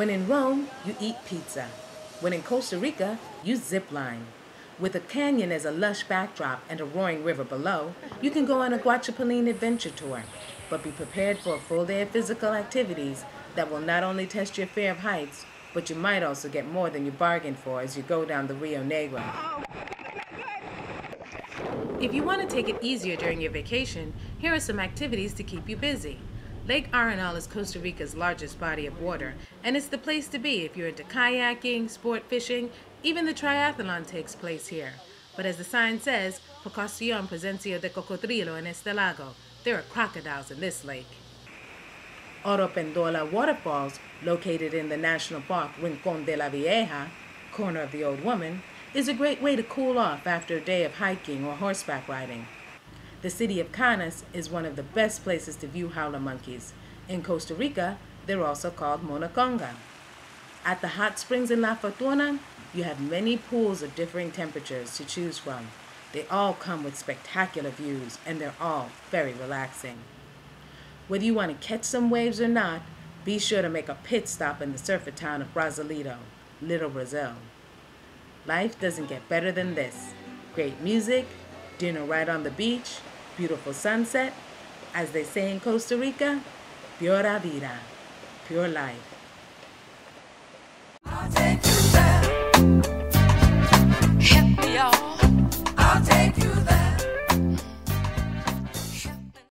When in Rome, you eat pizza. When in Costa Rica, you zip line. With a canyon as a lush backdrop and a roaring river below, you can go on a Guachipelin adventure tour. But be prepared for a full day of physical activities that will not only test your fear of heights, but you might also get more than you bargained for as you go down the Rio Negro. If you want to take it easier during your vacation, here are some activities to keep you busy. Lake Arenal is Costa Rica's largest body of water, and it's the place to be if you're into kayaking, sport fishing, even the triathlon takes place here. But as the sign says, Precaución presencia de cocodrilo en este lago. There are crocodiles in this lake. Oropendola Waterfalls, located in the national park Rincon de la Vieja, corner of the old woman, is a great way to cool off after a day of hiking or horseback riding. The city of Canas is one of the best places to view howler monkeys. In Costa Rica, they're also called mono congo. At the hot springs in La Fortuna, you have many pools of differing temperatures to choose from. They all come with spectacular views and they're all very relaxing. Whether you want to catch some waves or not, be sure to make a pit stop in the surfer town of Brasilito, Little Brazil. Life doesn't get better than this. Great music, dinner right on the beach, beautiful sunset. As they say in Costa Rica, pura vida, pure life.